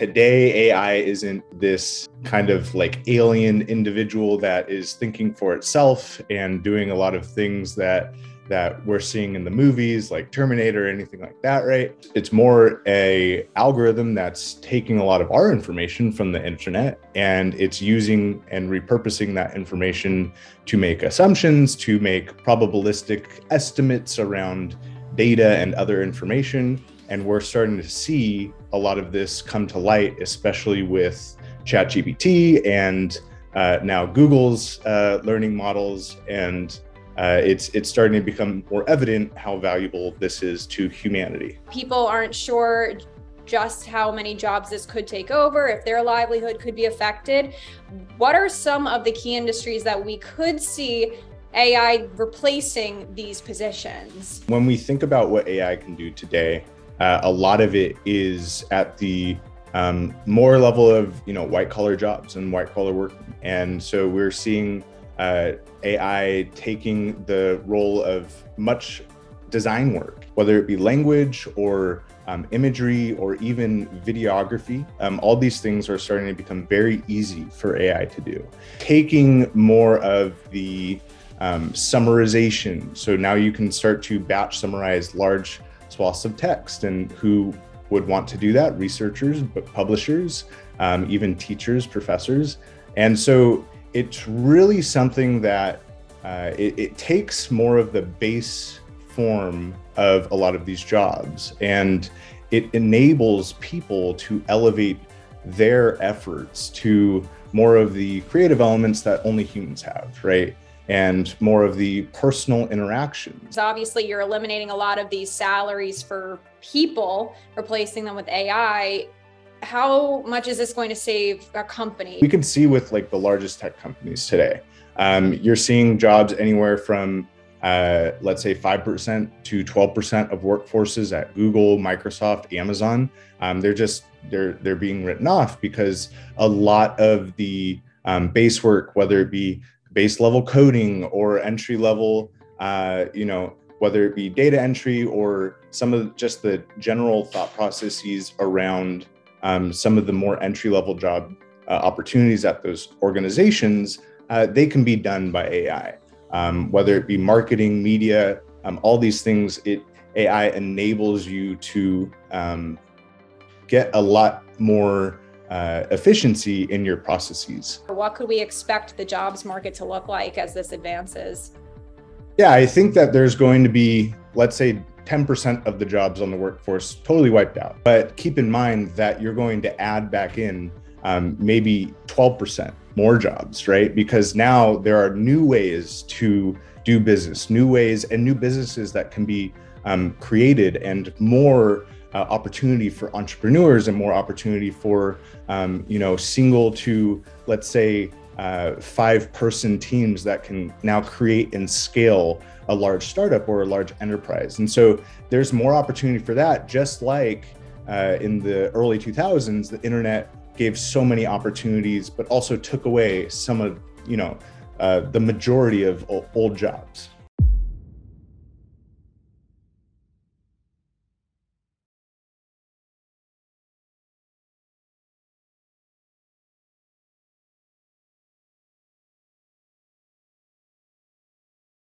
today AI isn't this kind of like alien individual that is thinking for itself and doing a lot of things that that we're seeing in the movies like Terminator or anything like that, right? It's more a algorithm that's taking a lot of our information from the internet and it's using and repurposing that information to make assumptions, to make probabilistic estimates around data and other information. And we're starting to see a lot of this come to light, especially with ChatGPT and uh, now Google's uh, learning models and uh, it's it's starting to become more evident how valuable this is to humanity. People aren't sure just how many jobs this could take over, if their livelihood could be affected. What are some of the key industries that we could see AI replacing these positions? When we think about what AI can do today, uh, a lot of it is at the um, more level of you know white collar jobs and white collar work, and so we're seeing uh, AI taking the role of much design work, whether it be language or um, imagery or even videography. Um, all these things are starting to become very easy for AI to do. Taking more of the um, summarization. So now you can start to batch summarize large swaths of text. And who would want to do that? Researchers, but publishers, um, even teachers, professors. And so it's really something that uh, it, it, takes more of the base form of a lot of these jobs and it enables people to elevate their efforts to more of the creative elements that only humans have right and more of the personal interactions obviously you're eliminating a lot of these salaries for people replacing them with ai how much is this going to save a company? We can see with like the largest tech companies today, um, you're seeing jobs anywhere from uh, let's say 5% to 12% of workforces at Google, Microsoft, Amazon. Um, they're just they're they're being written off because a lot of the um, base work, whether it be base level coding or entry level, uh, you know, whether it be data entry or some of just the general thought processes around um, some of the more entry level job uh, opportunities at those organizations, uh, they can be done by AI. Um, whether it be marketing, media, um, all these things, it AI enables you to um, get a lot more uh, efficiency in your processes. What could we expect the jobs market to look like as this advances? Yeah, I think that there's going to be, let's say, 10% of the jobs on the workforce totally wiped out. But keep in mind that you're going to add back in um, maybe 12% more jobs, right? Because now there are new ways to do business, new ways and new businesses that can be um, created and more uh, opportunity for entrepreneurs and more opportunity for um, you know single to let's say uh, five person teams that can now create and scale a large startup or a large enterprise. And so there's more opportunity for that, just like uh, in the early 2000s, the internet gave so many opportunities, but also took away some of, you know, uh, the majority of old jobs.